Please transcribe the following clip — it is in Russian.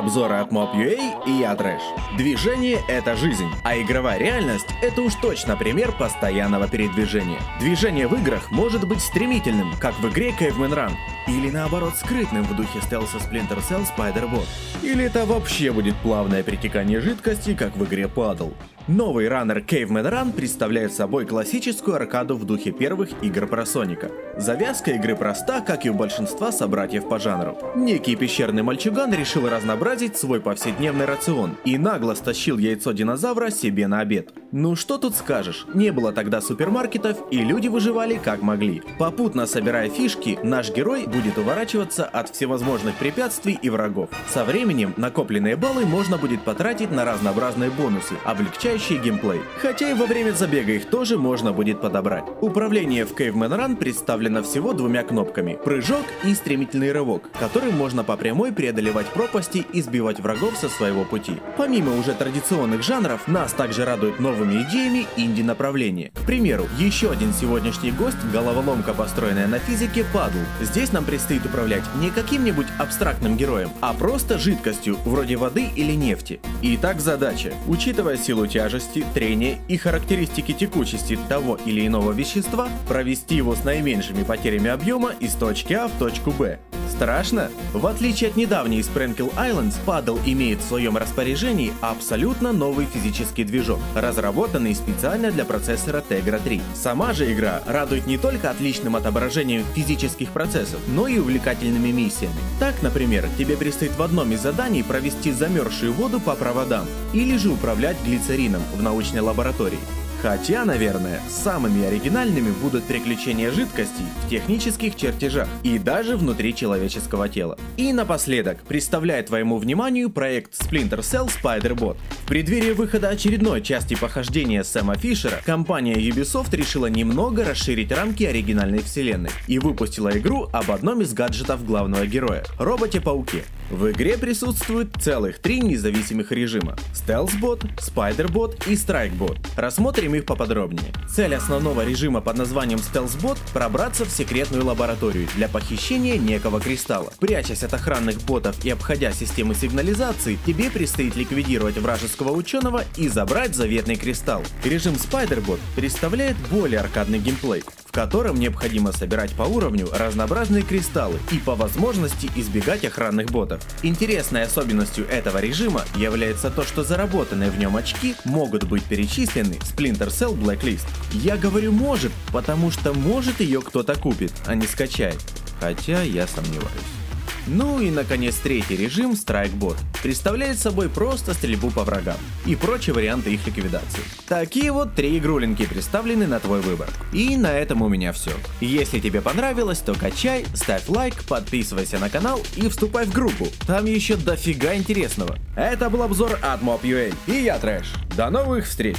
обзоры от Mob.ua и я Трэш. Движение — это жизнь, а игровая реальность — это уж точно пример постоянного передвижения. Движение в играх может быть стремительным, как в игре Caveman Run, или наоборот скрытным в духе стелса Splinter Cell Spider-Bot. Или это вообще будет плавное перетекание жидкости, как в игре Paddle. Новый раннер Caveman Run представляет собой классическую аркаду в духе первых игр про Соника. Завязка игры проста, как и у большинства собратьев по жанру. Некий пещерный мальчуган решил разнообразить свой повседневный рацион и нагло стащил яйцо динозавра себе на обед. Ну что тут скажешь, не было тогда супермаркетов и люди выживали как могли. Попутно собирая фишки, наш герой будет уворачиваться от всевозможных препятствий и врагов. Со временем накопленные баллы можно будет потратить на разнообразные бонусы, облегчающие геймплей. Хотя и во время забега их тоже можно будет подобрать. Управление в Caveman Run представлено всего двумя кнопками – прыжок и стремительный рывок, которым можно по прямой преодолевать пропасти и сбивать врагов со своего пути. Помимо уже традиционных жанров, нас также радуют новыми идеями инди-направления. К примеру, еще один сегодняшний гость – головоломка, построенная на физике Падл. Здесь нам предстоит управлять не каким-нибудь абстрактным героем, а просто жидкостью, вроде воды или нефти. Итак, задача. Учитывая силу тяжести, трения и характеристики текучести того или иного вещества, провести его с наименьшими потерями объема из точки А в точку Б. Страшно? В отличие от недавней Sprinkle Islands, Paddle имеет в своем распоряжении абсолютно новый физический движок, разработанный специально для процессора Tegra 3. Сама же игра радует не только отличным отображением физических процессов, но и увлекательными миссиями. Так, например, тебе предстоит в одном из заданий провести замерзшую воду по проводам, или же управлять глицерином в научной лаборатории. Хотя, наверное, самыми оригинальными будут приключения жидкостей в технических чертежах и даже внутри человеческого тела. И напоследок, представляю твоему вниманию проект Splinter Cell Spider-Bot. В преддверии выхода очередной части похождения Сэма Фишера, компания Ubisoft решила немного расширить рамки оригинальной вселенной и выпустила игру об одном из гаджетов главного героя – роботе-пауке. В игре присутствуют целых три независимых режима – Stealth-бот, Spider-бот и Strike-бот. Рассмотрим их поподробнее. Цель основного режима под названием Stealth-бот – пробраться в секретную лабораторию для похищения некого кристалла. Прячась от охранных ботов и обходя системы сигнализации, тебе предстоит ликвидировать вражеского ученого и забрать заветный кристалл. Режим Spider-бот представляет более аркадный геймплей, в котором необходимо собирать по уровню разнообразные кристаллы и по возможности избегать охранных ботов. Интересной особенностью этого режима является то, что заработанные в нем очки могут быть перечислены в Splinter Cell Blacklist. Я говорю может, потому что может ее кто-то купит, а не скачает. Хотя я сомневаюсь. Ну и наконец третий режим Strike-Bot представляет собой просто стрельбу по врагам и прочие варианты их ликвидации. Такие вот три игрулинки представлены на твой выбор. И на этом у меня все. Если тебе понравилось, то качай, ставь лайк, подписывайся на канал и вступай в группу. Там еще дофига интересного. Это был обзор от Mob.ua и я Трэш. До новых встреч!